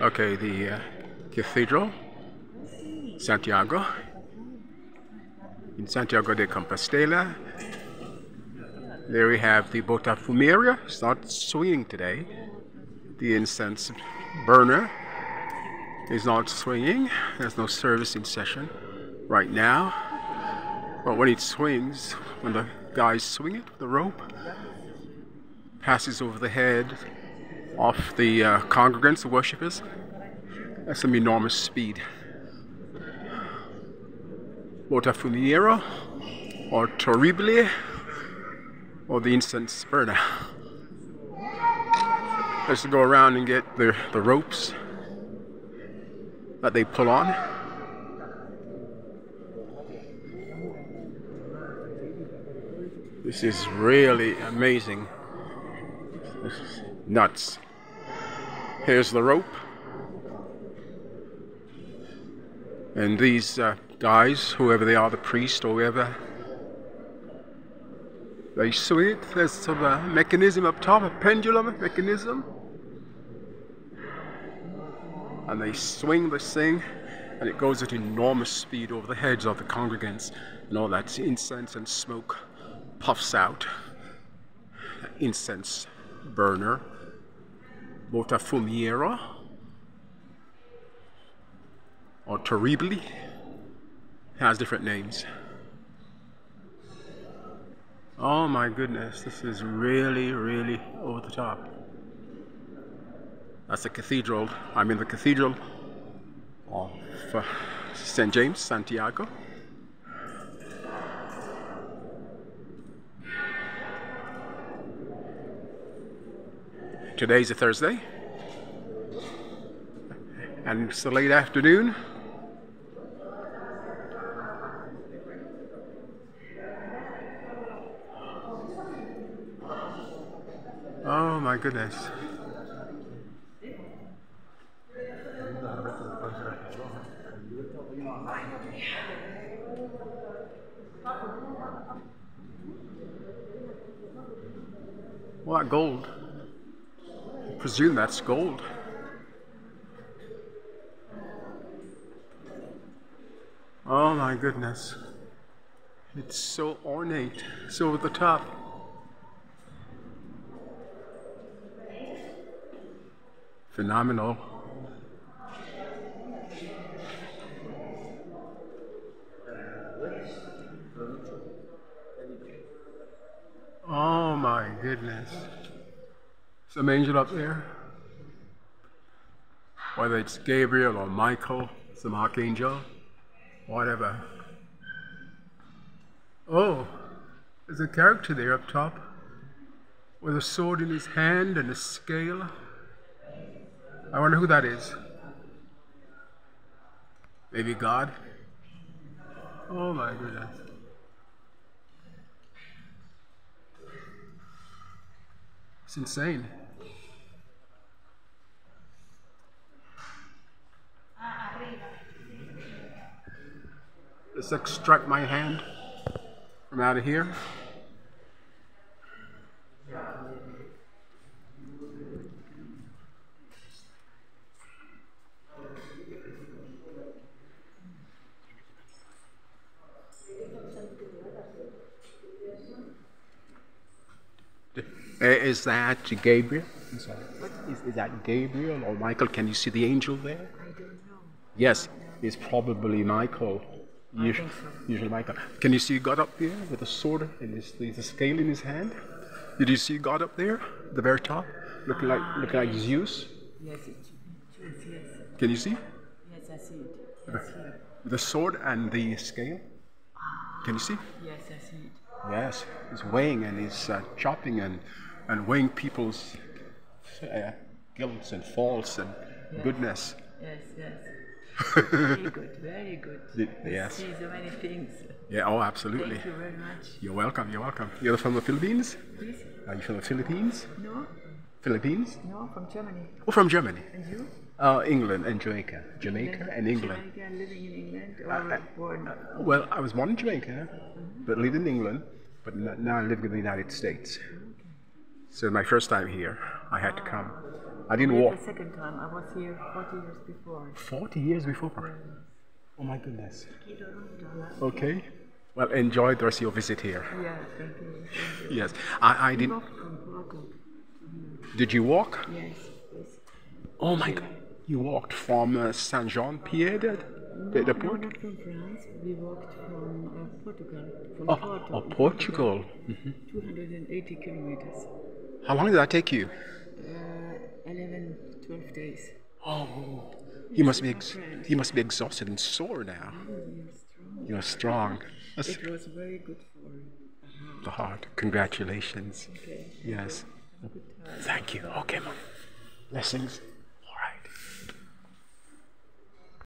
Okay, the uh, Cathedral, Santiago. In Santiago de Compostela, there we have the Botafumeiro. It's not swinging today. The incense burner is not swinging. There's no service in session right now. But when it swings, when the guys swing it, the rope passes over the head of the uh, congregants, the worshippers. That's some enormous speed. Botafumeiro or Toribile or the incense burner. Let's go around and get the, the ropes that they pull on. This is really amazing. This is nuts. Here's the rope. And these uh, guys, whoever they are, the priest or whoever, they swing it. There's some uh, mechanism up top, a pendulum mechanism. And they swing this thing, and it goes at enormous speed over the heads of the congregants, and all that incense and smoke puffs out. Incense burner, botafumeiro, or terribly, has different names. Oh my goodness, this is really, really over the top. That's the cathedral. I'm in the cathedral of uh, St. James, Santiago. Today's a Thursday, and it's the late afternoon. Oh my goodness. What gold. Presume that's gold. Oh my goodness. It's so ornate, so over the top. Phenomenal. Oh my goodness. Some angel up there. Whether it's Gabriel or Michael, some archangel, whatever. Oh, there's a character there up top with a sword in his hand and a scale. I wonder who that is. Maybe God? Oh my goodness. Insane. Let's extract my hand from out of here. Uh, Is that Gabriel? I'm sorry. Is, is that Gabriel or Michael? Can you see the angel there? I don't know. Yes, it's probably Michael. I think so. Usually Michael. Can you see God up there with a sword and his, the scale in his hand? Did you see God up there, the very top, looking like looking like Zeus? Yes, it yes, yes. Can you see Yes, I see it. Yes, the sword and the scale? Can you see? Yes, I see it. Yes, he's weighing and he's uh, chopping and, and weighing people's uh, guilts and faults and goodness. Yes, yes. Very good, very good. I yes. see so many things. Yeah, oh, absolutely. Thank you very much. You're welcome, you're welcome. You're from the Philippines? Please? Are you from the Philippines? No? Philippines? No, from Germany. Oh, from Germany. And you? Uh, England and Jamaica. Jamaica and England. Jamaica, living in England or born? Well, I was born in Jamaica, but lived in England, but now I live in the United States. So my first time here, I had to come. I didn't walk The second time I was here 40 years before. 40 years before. Oh my goodness. Okay. Well, enjoy the rest of your visit here. Yeah, thank you. Thank you. Yes. I, I did. walked from Porto. Did you walk? Yes, yes. Oh my God. You walked from uh, Saint Jean Pied, the, the, the No, port? not from France. We walked from uh, Portugal. From Oh, Porto. oh, in Portugal. 280 kilometers. How long did that take you? Uh, 11, 12 days. Oh, you must be ex- you must be exhausted and sore now. We You're strong. That's It was very good for uh, the heart. Congratulations. Okay. Yes. Thank you. Okay, mom. Blessings.